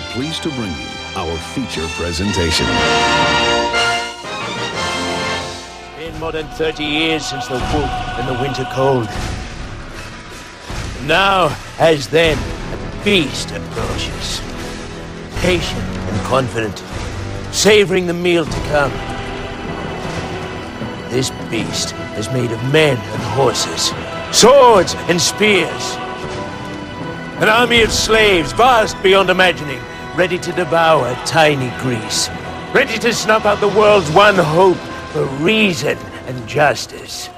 we're pleased to bring you our feature presentation. Been more than 30 years since the wolf and the winter cold. Now, as then, a beast approaches. Patient and confident, savoring the meal to come. This beast is made of men and horses, swords and spears. An army of slaves, vast beyond imagining, ready to devour tiny Greece, ready to snuff out the world's one hope for reason and justice.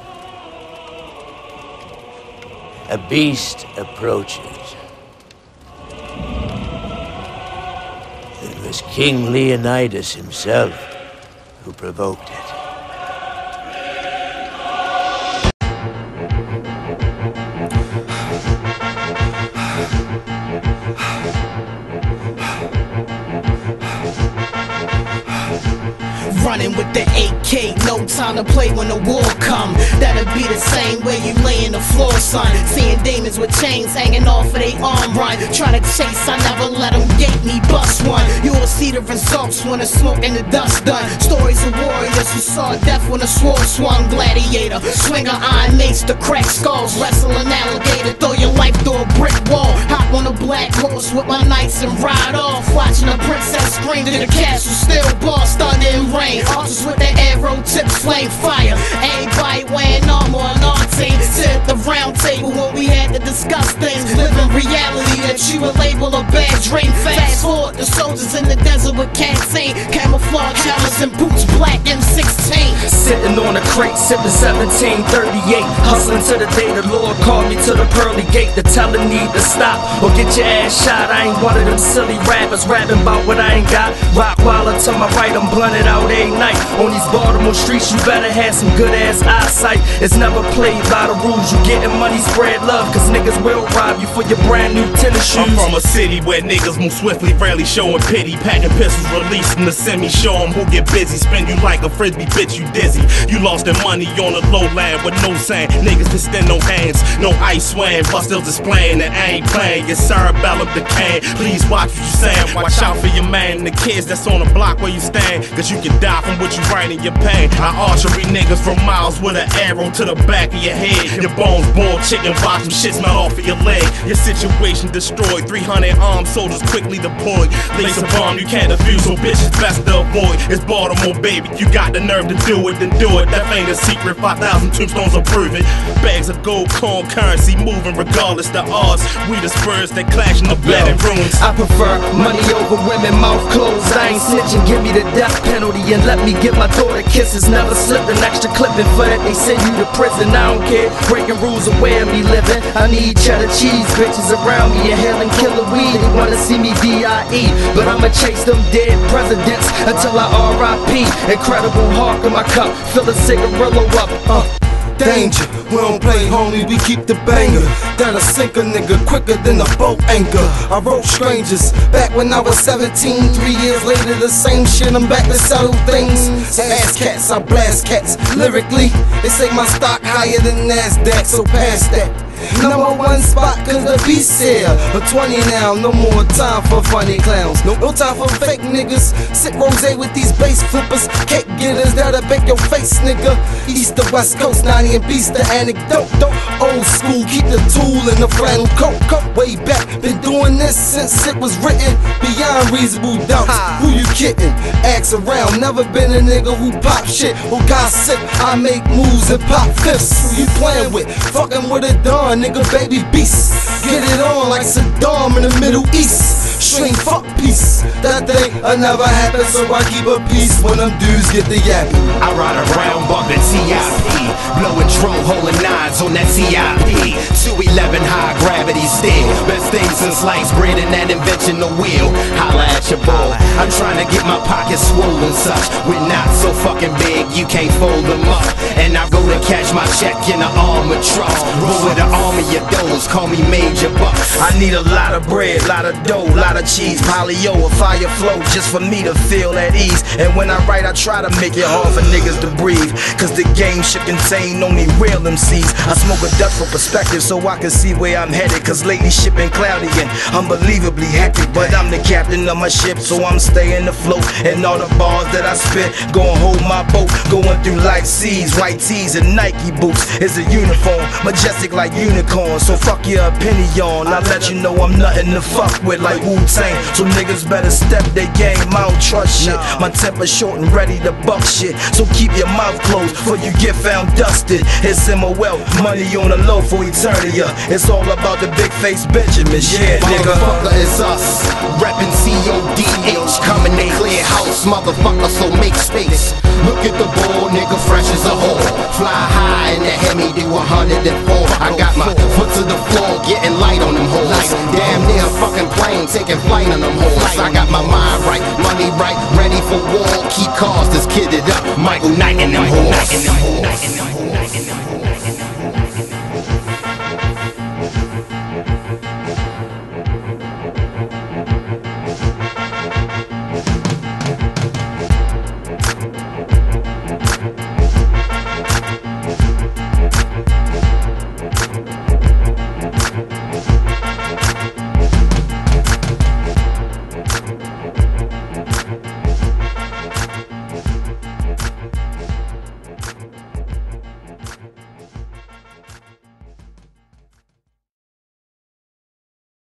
A beast approaches. It was King Leonidas himself who provoked it. Running with the AK, no time to play when the war come. That'll be the same way you lay in the floor, son. Seeing demons with chains hanging off of their arm run. Trying to chase, I never let them gate me, bust one. You'll see the results when the smoke and the dust done. Stories of warriors who saw death when the sword swung. Gladiator, swing an iron mace to crack skulls. Wrestle an alligator, throw your life through a brick wall. Hop on a black horse with my knights and ride off. Princess scream to the castle, still boss, thunder and rain. Archers with the arrow tips, flame fire. Everybody wearing armor on our team. Sit at the round table when we had to discuss things. Living reality that you would label a bad dream. Fast forward, the soldiers in the desert with canteen. Camouflage helmets and boots, black M16. Sitting on a crate, sipping 1738. Hustling to the day the Lord called me to the pearly gate the need to stop or get your ass shot. I ain't one of them silly rappers rapping about what I ain't got. Rock while to my right, I'm blunted out every night. On these Baltimore streets, you better have some good ass eyesight. It's never played by the rules. You getting money, spread love, cause niggas will rob you for your brand new tennis shoes. I'm from a city where niggas move swiftly, rarely showing pity. Packing pistols, releasing the semi, show 'em who get busy. Spend you like a frisbee, bitch, you dizzy. You lost the money on the low land with no sand. Niggas extend no hands, no ice swaying, but still displaying that I ain't playing. Your cerebellum decaying. Please watch what you saying. Watch out for your man and the kids that's on the block where you stand. Cause you can die from what you write in your pain. I archery niggas from miles with an arrow to the back of your head. Your bones born chicken box, some shit smell off of your leg. Your situation destroyed. 300 armed soldiers quickly deployed. Lace a bomb you can't defuse, so bitch it's best to avoid. It's Baltimore, baby. You got the nerve to do it, then do it. That ain't a secret. 5,000 tombstones will prove it. Bags of gold, corn currency moving regardless the odds. We the spurs that clash in the blood and ruins. I prefer money over women, mouth closed. I ain't snitching, give me the death penalty and let me give my daughter kisses. Never slip an extra clipping for that. They send you to prison. I don't care. Breaking rules of where me living. I need cheddar cheese, bitches around me inhaling killer weed. They wanna see me D.I.E. But I'ma chase them dead presidents until I R.I.P. Incredible heart in my cup. Fill a cigarillo up. Uh. Danger, we don't play homie, we keep the banger. That'll sink a nigga quicker than a boat anchor. I wrote strangers back when I was 17. Three years later, the same shit, I'm back to settle things. Ass cats, I blast cats. Lyrically, they say my stock higher than NASDAQ, so pass that. Number one spot, cause the beast here. A 20 now, no more time for funny clowns. No, no time for fake niggas. Sip rose with these bass flippers. Cake getters that'll bake your face, nigga. East to West Coast, 90 and beast the anecdote. Old school, keep the tool in the flannel coat. Come way back, been doing this since it was written. Beyond reasonable doubt. Who you kidding? Ask around, never been a nigga who pop shit or gossip. I make moves and pop fifths. Who you playing with? Fucking with a dawn, nigga, baby beast. Get it on like Saddam in the Middle East. String fuck peace. That will never happen, so I keep a peace when them dudes get the yapping. I ride around bumping CIP, blowing dro, holding nines on that CIP. 211 high gravity best thing since sliced bread and that invention the wheel. Holla at your ball. I'm trying to get my pockets swollen such. We're not so fucking big, you can't fold them up. And I go to catch my check in the armored truck. Roll with the army of those, call me Major Buck. I need a lot of bread, lot of dough, lot of of cheese. Polio or fire flow just for me to feel at ease. And when I write, I try to make it hard for niggas to breathe. Cause the game should contain only real MCs. I smoke a Dutch for perspective so I can see where I'm headed. Cause lately been cloudy and unbelievably hectic. But I'm the captain of my ship, so I'm staying afloat. And all the bars that I spit, gon' hold my boat. Going through life seas, white tees and Nike boots. It's a uniform, majestic like unicorn. So fuck your opinion. I let you know I'm nothing to fuck with like Wu Tang. So niggas better step their game. I don't trust shit. My temper short and ready to buck shit. So keep your mouth closed before you get found dusted. It's MOL, money on the low for eternity. It's all about the big face Benjamins, yeah, nigga. Motherfucker, it's us. Reppin' CODH. Coming to clear house, motherfucker, so make space. Look at the ball, nigga, fresh as a whore. Fly high in the Hemi, do 104. I got my foot to the floor, getting light on them hoes. Damn near a fucking plane, taking flight on them hoes. I got my mind right, money right, ready for war. Keep cars, this kid it up. Michael Knight in them hoes.